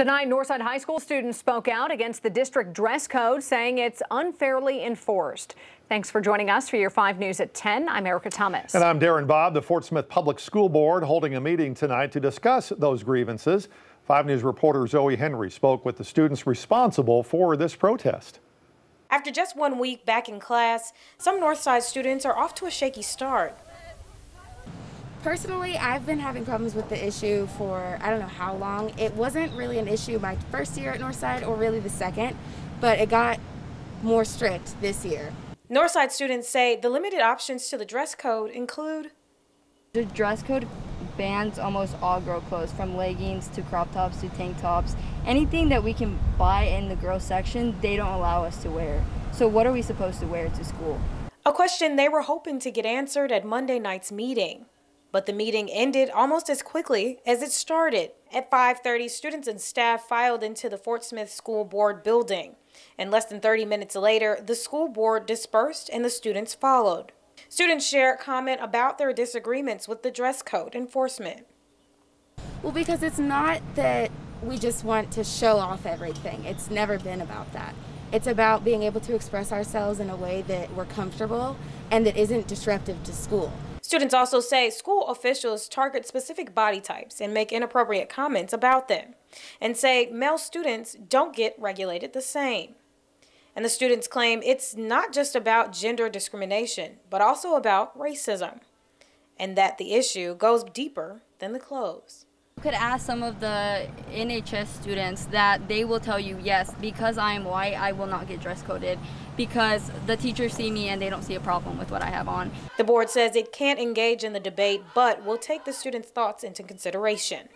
Tonight, Northside High School students spoke out against the district dress code, saying it's unfairly enforced. Thanks for joining us for your 5 News at 10. I'm Erica Thomas. And I'm Darren Bobb. the Fort Smith Public School Board, holding a meeting tonight to discuss those grievances. 5 News reporter Zoe Henry spoke with the students responsible for this protest. After just one week back in class, some Northside students are off to a shaky start. Personally, I've been having problems with the issue for I don't know how long. It wasn't really an issue my first year at Northside or really the second, but it got more strict this year. Northside students say the limited options to the dress code include the dress code bans almost all girl clothes from leggings to crop tops to tank tops. Anything that we can buy in the girls section, they don't allow us to wear. So what are we supposed to wear to school? A question they were hoping to get answered at Monday night's meeting. But the meeting ended almost as quickly as it started. At 5:30, students and staff filed into the Fort Smith School Board building. And less than 30 minutes later, the school board dispersed and the students followed. Students share comment about their disagreements with the dress code enforcement. Well, because it's not that we just want to show off everything. It's never been about that. It's about being able to express ourselves in a way that we're comfortable and that isn't disruptive to school. Students also say school officials target specific body types and make inappropriate comments about them, and say male students don't get regulated the same. And the students claim it's not just about gender discrimination, but also about racism, and that the issue goes deeper than the clothes could ask some of the NHS students that they will tell you, yes, because I am white, I will not get dress coded because the teachers see me and they don't see a problem with what I have on. The board says it can't engage in the debate, but will take the students' thoughts into consideration.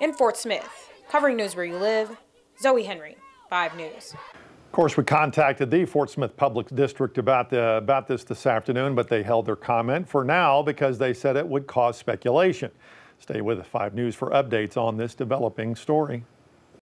In Fort Smith, covering news where you live, Zoe Henry, 5 News. Of course, we contacted the Fort Smith Public District about, the, about this this afternoon, but they held their comment for now because they said it would cause speculation. Stay with 5 News for updates on this developing story.